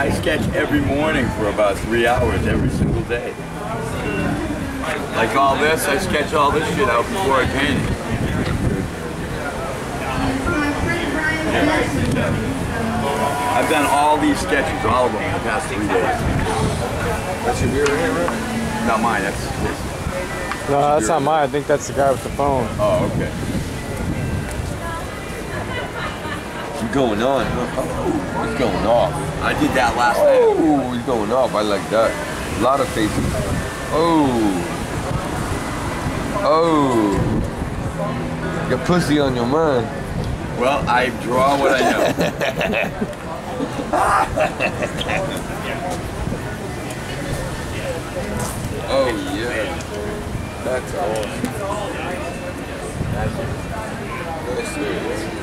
I sketch every morning for about three hours every single day. Like all this, I sketch all this shit out before I paint it. I've done all these sketches, all of them in the past three days. That's your beer right here? Not mine, that's his. No, that's not mine. I think that's the guy with the phone. Oh, okay. He's going on, huh? Oh, he's going off. I did that last night. Oh, he's going off. I like that. A lot of faces. Oh. Oh. Your pussy on your mind. Well, I draw what I know. Oh, yeah. That's awesome. Sir.